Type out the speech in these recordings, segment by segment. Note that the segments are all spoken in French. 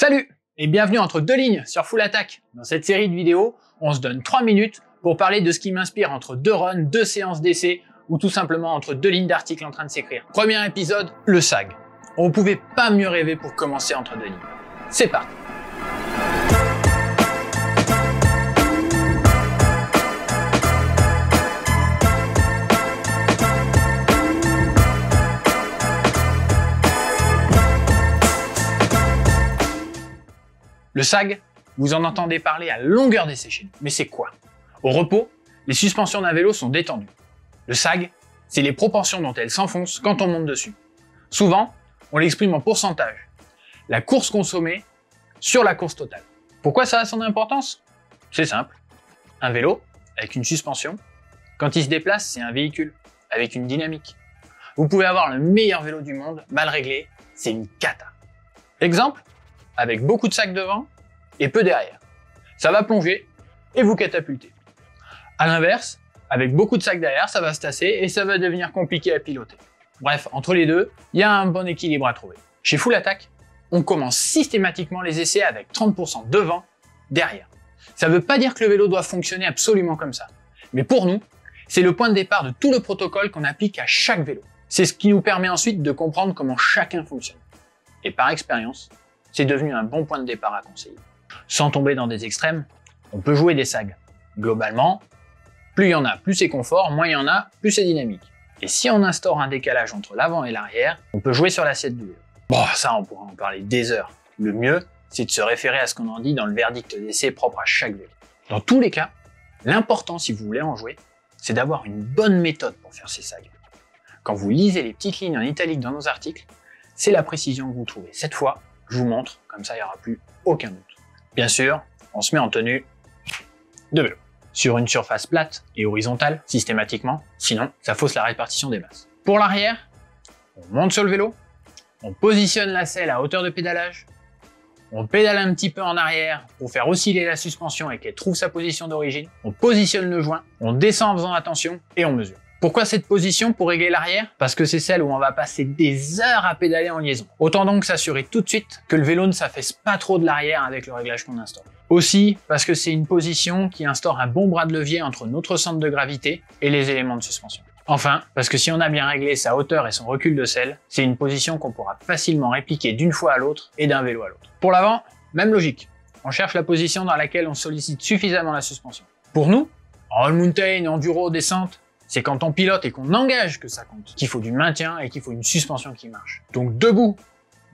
Salut et bienvenue entre deux lignes sur Full Attack. Dans cette série de vidéos, on se donne 3 minutes pour parler de ce qui m'inspire entre deux runs, deux séances d'essai ou tout simplement entre deux lignes d'articles en train de s'écrire. Premier épisode, le SAG. On pouvait pas mieux rêver pour commencer entre deux lignes. C'est parti Le SAG, vous en entendez parler à longueur d'essai chez nous. Mais c'est quoi? Au repos, les suspensions d'un vélo sont détendues. Le SAG, c'est les proportions dont elles s'enfoncent quand on monte dessus. Souvent, on l'exprime en pourcentage. La course consommée sur la course totale. Pourquoi ça a son importance? C'est simple. Un vélo, avec une suspension, quand il se déplace, c'est un véhicule, avec une dynamique. Vous pouvez avoir le meilleur vélo du monde, mal réglé, c'est une cata. Exemple, avec beaucoup de sacs devant et peu derrière. Ça va plonger et vous catapulter. À l'inverse, avec beaucoup de sacs derrière, ça va se tasser et ça va devenir compliqué à piloter. Bref, entre les deux, il y a un bon équilibre à trouver. Chez Full Attack, on commence systématiquement les essais avec 30% devant, derrière. Ça ne veut pas dire que le vélo doit fonctionner absolument comme ça. Mais pour nous, c'est le point de départ de tout le protocole qu'on applique à chaque vélo. C'est ce qui nous permet ensuite de comprendre comment chacun fonctionne. Et par expérience, c'est devenu un bon point de départ à conseiller. Sans tomber dans des extrêmes, on peut jouer des sags. Globalement, plus il y en a, plus c'est confort, moins il y en a, plus c'est dynamique. Et si on instaure un décalage entre l'avant et l'arrière, on peut jouer sur l'assiette du vélo. Bon, ça on pourra en parler des heures. Le mieux, c'est de se référer à ce qu'on en dit dans le verdict d'essai propre à chaque vélo. Dans tous les cas, l'important si vous voulez en jouer, c'est d'avoir une bonne méthode pour faire ces sags. Quand vous lisez les petites lignes en italique dans nos articles, c'est la précision que vous trouvez. Cette fois, je vous montre, comme ça il n'y aura plus aucun doute. Bien sûr, on se met en tenue de vélo. Sur une surface plate et horizontale, systématiquement, sinon ça fausse la répartition des masses. Pour l'arrière, on monte sur le vélo, on positionne la selle à hauteur de pédalage, on pédale un petit peu en arrière pour faire osciller la suspension et qu'elle trouve sa position d'origine, on positionne le joint, on descend en faisant attention et on mesure. Pourquoi cette position pour régler l'arrière? Parce que c'est celle où on va passer des heures à pédaler en liaison. Autant donc s'assurer tout de suite que le vélo ne s'affaisse pas trop de l'arrière avec le réglage qu'on instaure. Aussi parce que c'est une position qui instaure un bon bras de levier entre notre centre de gravité et les éléments de suspension. Enfin, parce que si on a bien réglé sa hauteur et son recul de selle, c'est une position qu'on pourra facilement répliquer d'une fois à l'autre et d'un vélo à l'autre. Pour l'avant, même logique. On cherche la position dans laquelle on sollicite suffisamment la suspension. Pour nous, en mountain, enduro, descente, c'est quand on pilote et qu'on engage que ça compte, qu'il faut du maintien et qu'il faut une suspension qui marche. Donc debout,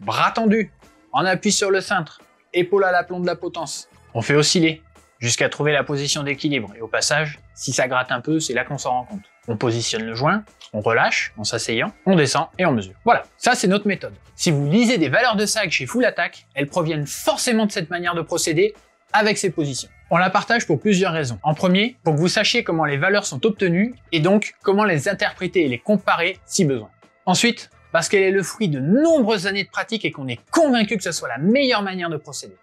bras tendus, en appui sur le cintre, épaule à l'aplomb de la potence. On fait osciller jusqu'à trouver la position d'équilibre et au passage, si ça gratte un peu, c'est là qu'on s'en rend compte. On positionne le joint, on relâche en s'asseyant, on descend et on mesure. Voilà, ça c'est notre méthode. Si vous lisez des valeurs de sag chez Full Attack, elles proviennent forcément de cette manière de procéder avec ces positions. On la partage pour plusieurs raisons. En premier, pour que vous sachiez comment les valeurs sont obtenues et donc comment les interpréter et les comparer si besoin. Ensuite, parce qu'elle est le fruit de nombreuses années de pratique et qu'on est convaincu que ce soit la meilleure manière de procéder.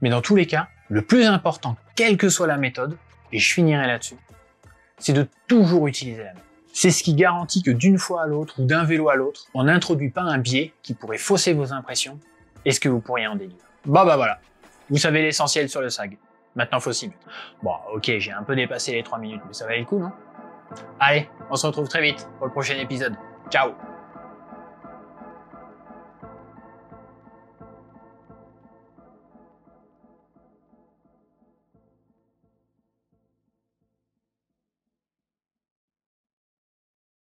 Mais dans tous les cas, le plus important, quelle que soit la méthode, et je finirai là-dessus, c'est de toujours utiliser la même. C'est ce qui garantit que d'une fois à l'autre ou d'un vélo à l'autre, on n'introduit pas un biais qui pourrait fausser vos impressions et ce que vous pourriez en déduire. Bah bah voilà, vous savez l'essentiel sur le SAG. Maintenant, faut s'y mettre. Bon, ok, j'ai un peu dépassé les 3 minutes, mais ça valait le coup, non? Allez, on se retrouve très vite pour le prochain épisode. Ciao